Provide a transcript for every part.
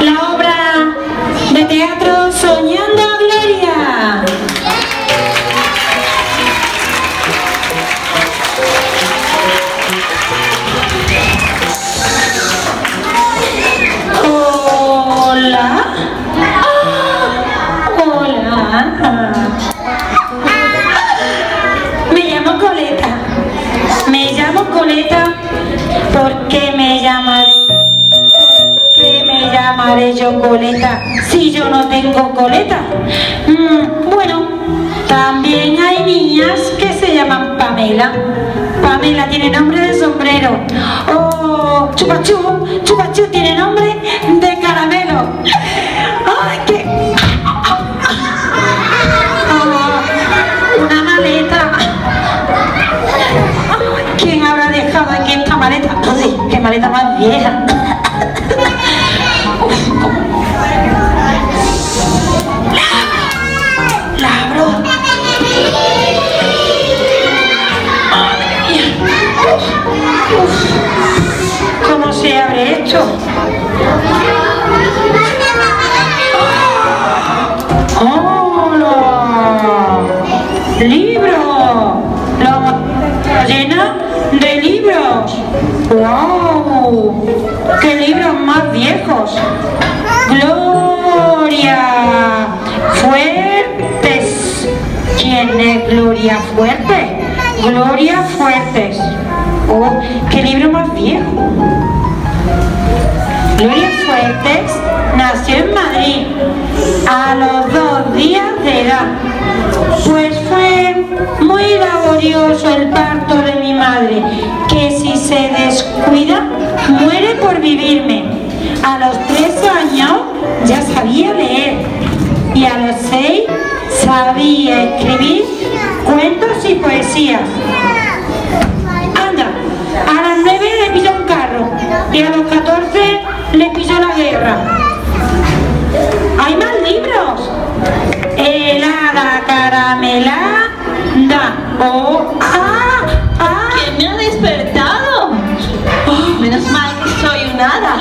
la obra de teatro Soñando a Gloria. Hola. Hola. Me llamo Coleta. Me llamo Coleta porque me llamaré. ¿Qué me llamaré yo coleta si yo no tengo coleta? Mm, bueno, también hay niñas que se llaman Pamela. Pamela tiene nombre de sombrero. Oh, Chupachú, Chupachú tiene nombre de caramelo. Esto? ¡Hola! ¡Libro! La llena de libros. ¡Wow! ¡Qué libros más viejos! ¡Gloria! ¡Fuertes! ¿Quién es Gloria Fuerte? Gloria Fuertes. ¡Oh! ¡Qué libro más viejo! Gloria Fuertes nació en Madrid a los dos días de edad. Pues fue muy laborioso el parto de mi madre, que si se descuida, muere por vivirme. A los tres años ya sabía leer y a los seis sabía escribir cuentos y poesías. Anda, a las nueve le pilló un carro y a los 14 le ¿Hay más libros? Helada, caramelada, oh, ah, ah. ¿Quién me ha despertado? Oh, menos mal que soy un hada.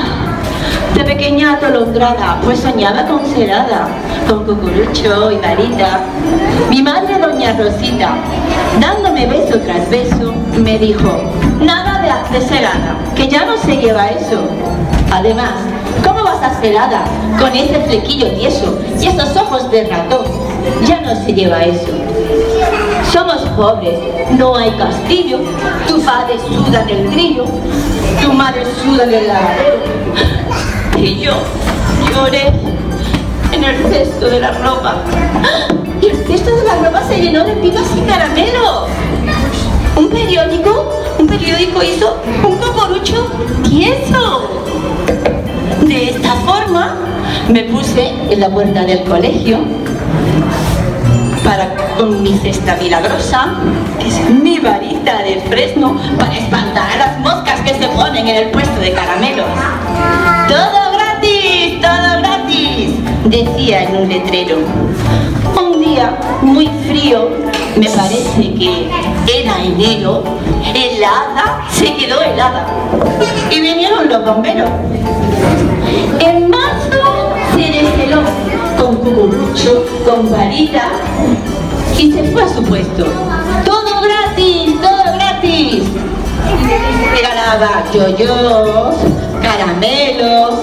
De pequeña atolondrada, pues soñaba con celada, con cucurucho y varita. Mi madre, doña Rosita, dándome beso tras beso, me dijo, nada de, de celada, que ya no se lleva eso. Además, ¿cómo vas a celada con ese flequillo tieso y esos ojos de ratón? Ya no se lleva eso. Somos pobres, no hay castillo, tu padre suda en el trillo, tu madre suda en el lavadero. Y yo lloré en el cesto de la ropa. Y el cesto de la ropa se llenó de pipas y caramelos. Un periódico, un periódico hizo un cocorucho tieso. De esta forma me puse en la puerta del colegio para con mi cesta milagrosa, que es mi varita de fresno para espantar a las moscas que se ponen en el puesto de caramelos. ¡Todo gratis! ¡Todo gratis! decía en un letrero. Un día muy frío, me parece que era enero, helada, se quedó helada. Y vinieron los bomberos. En marzo se desheló con cucurucho, con varita y se fue a su puesto. ¡Todo gratis! ¡Todo gratis! Regalaba yoyos, caramelos,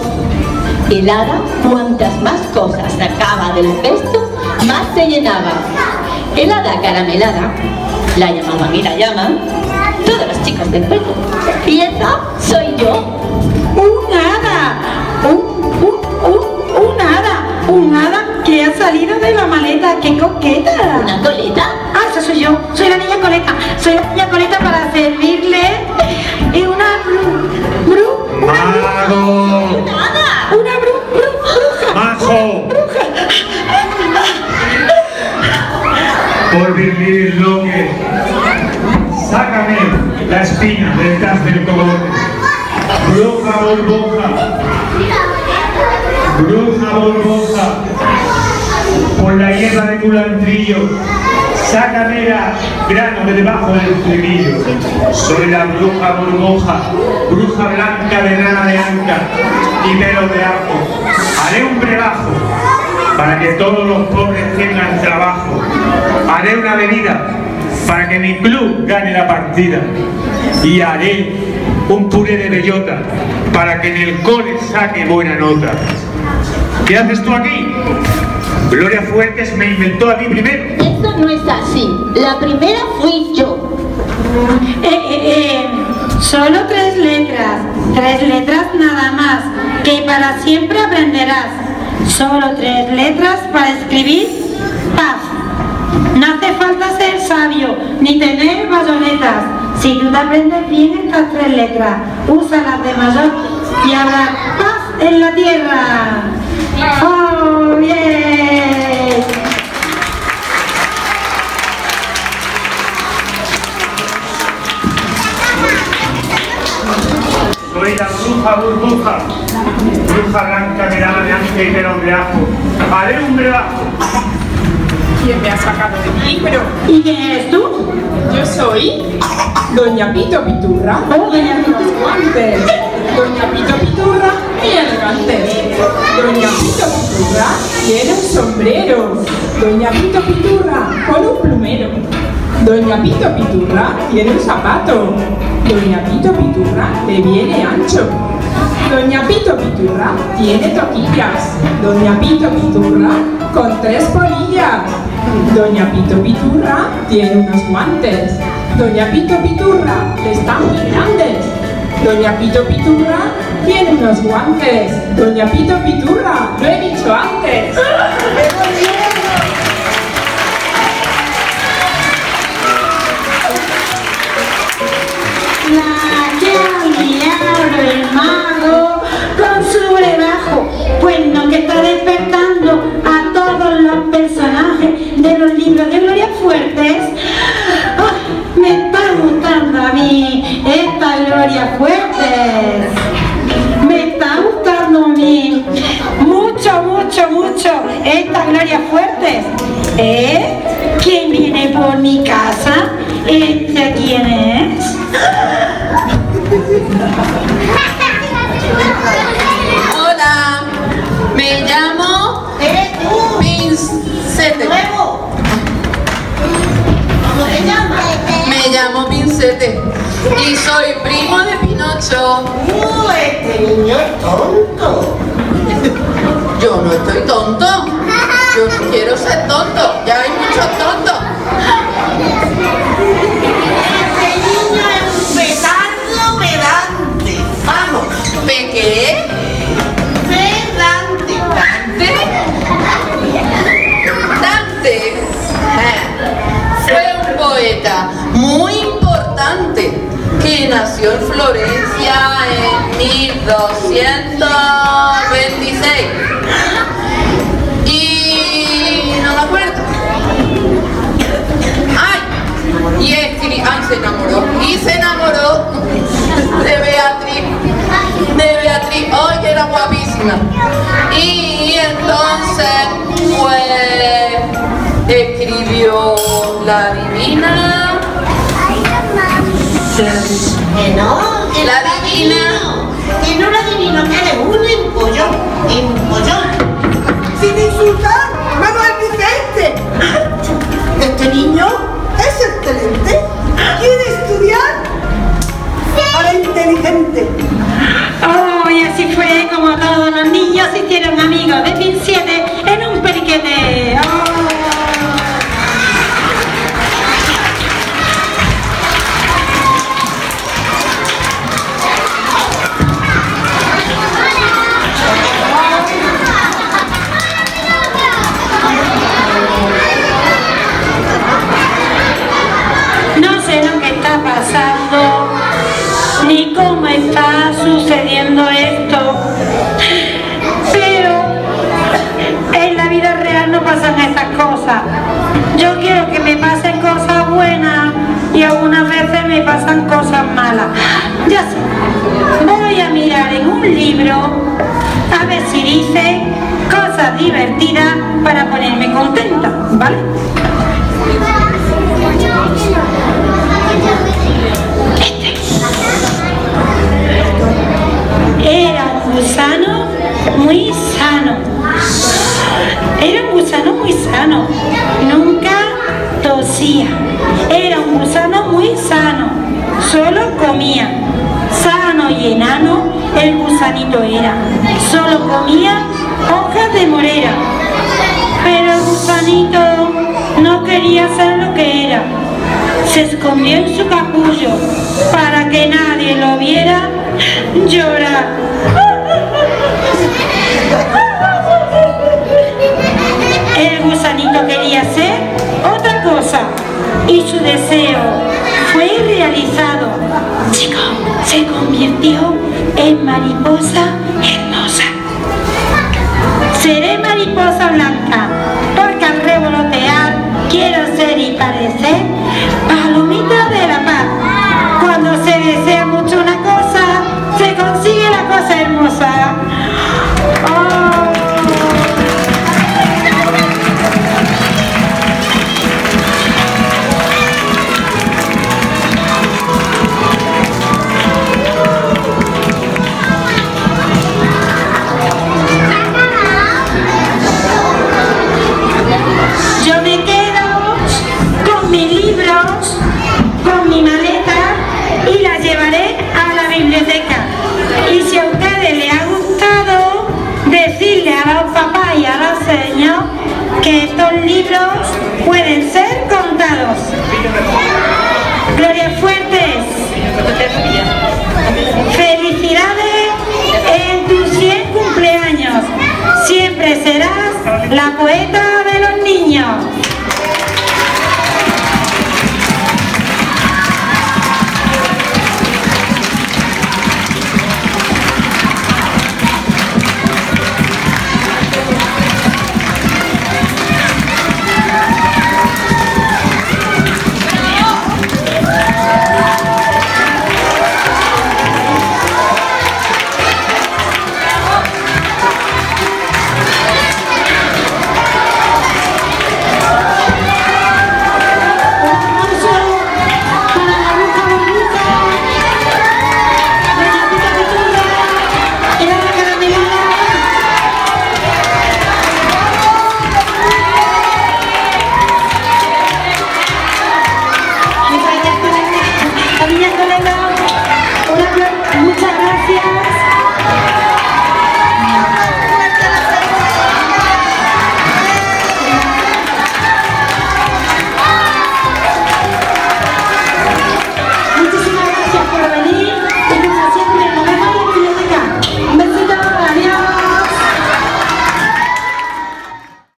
helada, cuantas más cosas sacaba del cesto, más se llenaba. Helada caramelada, la llamaban y la llaman todos los chicos del pueblo. Y esa soy yo. Un hada, un hada que ha salido de la maleta, qué coqueta. ¿Una coleta? Ah, esa soy yo, soy la niña coleta, soy la niña coleta para servirle y una bru, bru, una bru, ¡Mago! ¡Nada! una bru, bru, bruja, ¡Majo! Por vivir lo que... Sácame la espina detrás del cogote. Bruja burbuja. Bruja burbuja. Por la hierba de culantrillo. Sácame la grano de debajo del flequillo. Soy la bruja burbuja. Bruja blanca de nana de anca y pelo de arco. todos los pobres tengan trabajo. Haré una bebida para que mi club gane la partida. Y haré un puré de bellota para que en el cole saque buena nota. ¿Qué haces tú aquí? Gloria Fuertes me inventó a mí primero. Esto no es así. La primera fui yo. Eh, eh, eh, solo tres letras, tres letras nada más, que para siempre aprenderás. Solo tres letras para escribir paz. No hace falta ser sabio, ni tener bayonetas. Si tú te aprendes bien estas tres letras, úsalas de mayor y habrá paz en la tierra. ¡Oh, bruja burbuja, bruja blanca mirada de ángel y pelo de ajo. Haré un brebajo. ¿Quién me ha sacado del libro? ¿Y quién eres tú? Yo soy Doña Pito Piturra. Oh, doña Pito. guantes. Doña Pito Piturra y elegantes. Doña Pito Piturra tiene un sombrero. Doña Pito Piturra con un plumero. Doña Pito Piturra tiene un zapato. Doña Pito Piturra le viene ancho. Doña Pito Piturra tiene toquillas. Doña Pito Piturra con tres polillas. Doña Pito Piturra tiene unos guantes. Doña Pito Piturra están muy grandes. Doña Pito Piturra tiene unos guantes. Doña Pito Piturra, lo he dicho antes. La que está despertando a todos los personajes de los libros de Gloria Fuertes. ¡Ay! me está gustando a mí esta Gloria Fuertes. Me está gustando a mí mucho, mucho, mucho esta Gloria Fuertes. ¿Eh? ¡Uh, este niño nació en Florencia en 1226 y no me acuerdo. Ay y escri ay se enamoró. Y se enamoró de Beatriz de Beatriz, que era guapísima. Y entonces, pues, escribió La Divina, Que no, que La no adivino. Que no lo adivino, que eres un empollón. Empollón. Sin insultar, Manuel Vicente. Este niño es excelente. Quiere estudiar para inteligente. Oh, y así fue como todos los niños se hicieron amigos de Pin sé lo que está pasando, ni cómo está sucediendo esto, pero en la vida real no pasan estas cosas. Yo quiero que me pasen cosas buenas y algunas veces me pasan cosas malas. Ya sé, voy a mirar en un libro a ver si dice cosas divertidas para ponerme contenta, ¿vale? El gusanito era, solo comía hojas de morera. Pero el gusanito no quería ser lo que era. Se escondió en su capullo para que nadie lo viera llorar. El gusanito quería ser otra cosa y su deseo fue realizado. Chico, se convirtió en mariposa hermosa. Seré mariposa blanca, porque al revolotear que estos libros pueden ser contados. Gloria Fuertes, felicidades en tu 100 cumpleaños. Siempre serás la poeta de los niños. Muchas gracias.